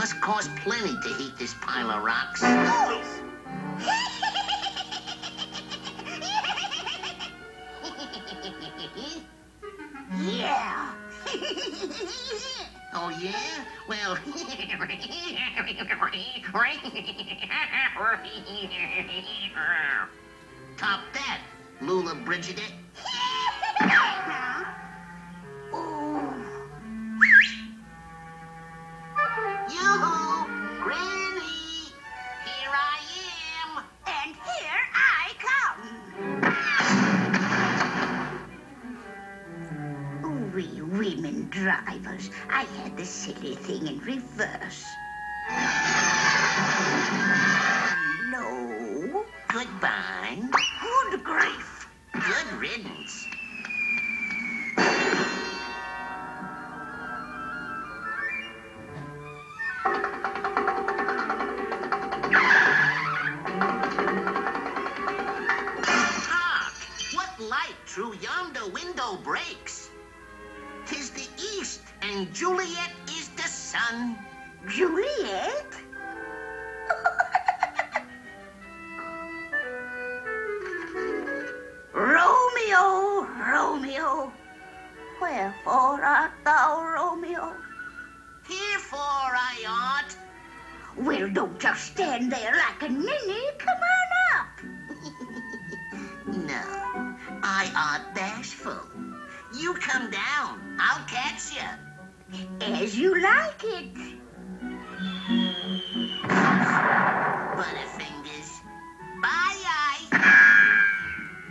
Must cost plenty to heat this pile of rocks. yeah. Oh, yeah? Well, top that, Lollobrigida. Women drivers, I had the silly thing in reverse. No. Goodbye. Good grief. Good riddance. Hark! What light through yonder window breaks? Tis the east, and Juliet is the sun. Juliet? Romeo, Romeo, wherefore art thou Romeo? Herefore I ought. Well, don't just stand there like a ninny. Come on up. No, I art bashful. You come down, I'll catch you. As you like it.